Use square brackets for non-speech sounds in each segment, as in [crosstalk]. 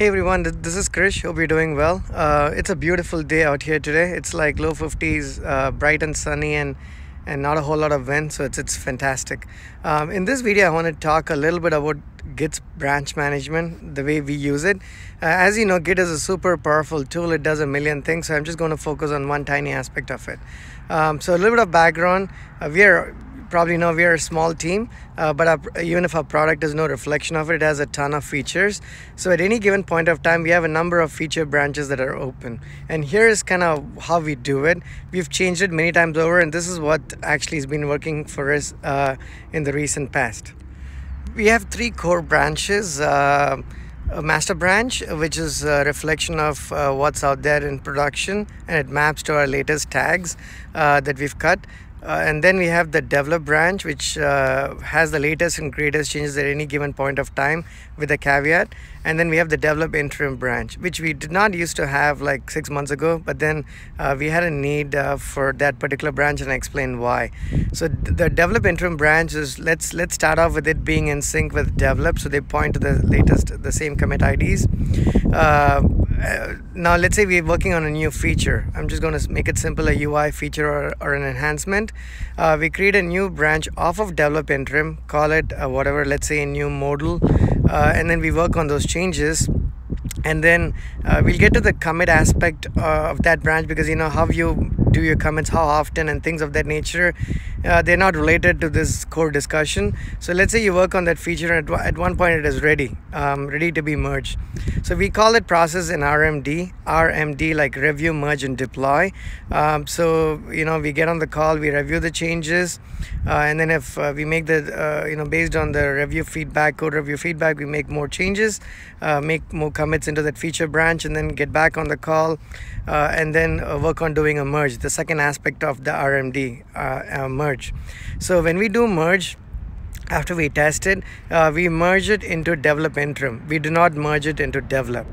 Hey everyone, this is Krish. Hope you're doing well. Uh, it's a beautiful day out here today. It's like low 50s, uh, bright and sunny, and and not a whole lot of wind, so it's it's fantastic. Um, in this video, I want to talk a little bit about Git's branch management, the way we use it. Uh, as you know, Git is a super powerful tool. It does a million things, so I'm just going to focus on one tiny aspect of it. Um, so a little bit of background. Uh, we are probably know we are a small team uh, but our, even if our product is no reflection of it it has a ton of features. So at any given point of time we have a number of feature branches that are open. And here is kind of how we do it. We've changed it many times over and this is what actually has been working for us uh, in the recent past. We have three core branches uh, a master branch which is a reflection of uh, what's out there in production and it maps to our latest tags uh, that we've cut uh, and then we have the develop branch which uh, has the latest and greatest changes at any given point of time with a caveat. And then we have the develop interim branch which we did not used to have like six months ago. But then uh, we had a need uh, for that particular branch and I explained why. So the develop interim branch is let's let's start off with it being in sync with develop. So they point to the latest the same commit IDs uh, now let's say we're working on a new feature. I'm just going to make it simple a ui feature or, or an enhancement. Uh, we create a new branch off of develop interim call it uh, whatever let's say a new modal uh, and then we work on those changes. And then uh, we'll get to the commit aspect of that branch because you know how you do your commits how often and things of that nature. Uh, they're not related to this core discussion. So let's say you work on that feature and at, at one point it is ready um, ready to be merged. So we call it process in rmd rmd like review merge and deploy. Um, so you know we get on the call we review the changes uh, and then if uh, we make the uh, you know based on the review feedback code review feedback we make more changes uh, make more commits into that feature branch and then get back on the call uh, and then work on doing a merge the second aspect of the RMD uh, uh, merge. So when we do merge, after we test it, uh, we merge it into develop interim. We do not merge it into develop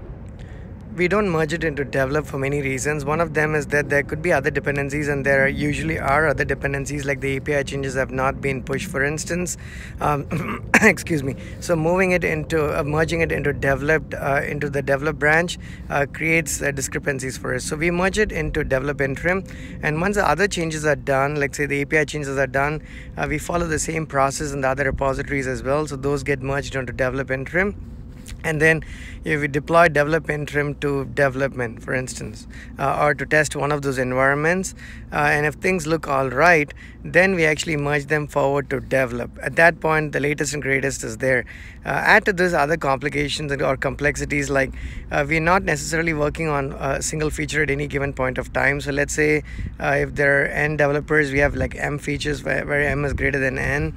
we don't merge it into develop for many reasons. One of them is that there could be other dependencies, and there usually are other dependencies, like the API changes have not been pushed, for instance. Um, [coughs] excuse me. So moving it into uh, merging it into developed uh, into the develop branch uh, creates uh, discrepancies for us. So we merge it into develop interim, and once the other changes are done, like say the API changes are done, uh, we follow the same process in the other repositories as well. So those get merged into develop interim and then if we deploy develop interim to development for instance uh, or to test one of those environments uh, and if things look all right then we actually merge them forward to develop. At that point the latest and greatest is there. Uh, add to this other complications or complexities like uh, we're not necessarily working on a single feature at any given point of time. So let's say uh, if there are n developers we have like m features where, where m is greater than n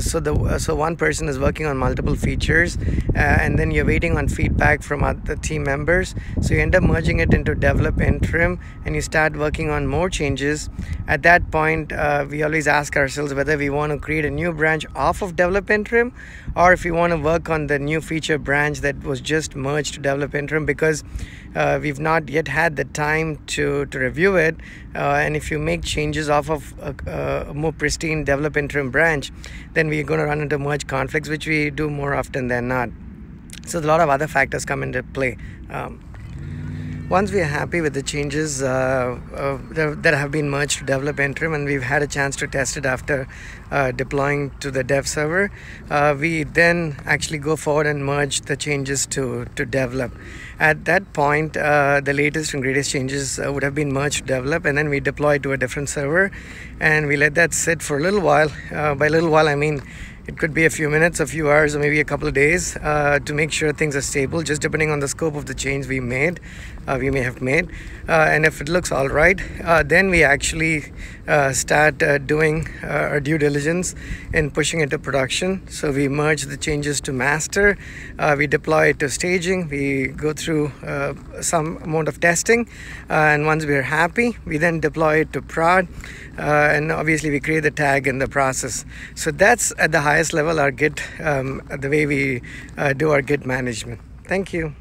so the so one person is working on multiple features uh, and then you're waiting on feedback from other team members. So you end up merging it into develop interim and you start working on more changes. At that point uh, we always ask ourselves whether we want to create a new branch off of develop interim or if we want to work on the new feature branch that was just merged to develop interim because uh, we've not yet had the time to, to review it. Uh, and if you make changes off of a, a more pristine develop interim branch then we're going to run into merge conflicts which we do more often than not. So a lot of other factors come into play. Um, once we are happy with the changes uh, uh, that have been merged to develop interim and we've had a chance to test it after uh, deploying to the dev server uh, we then actually go forward and merge the changes to to develop. At that point uh, the latest and greatest changes would have been merged to develop and then we deploy to a different server and we let that sit for a little while. By a little while i mean it could be a few minutes, a few hours, or maybe a couple of days uh, to make sure things are stable, just depending on the scope of the change we made, uh, we may have made. Uh, and if it looks all right, uh, then we actually uh, start uh, doing our due diligence in pushing it to production. So we merge the changes to master, we deploy it to staging, we go through some amount of testing, and once we're happy, we then deploy it to prod. and obviously, we create the tag in the process. So that's at the high highest level our Git, um, the way we uh, do our Git management. Thank you.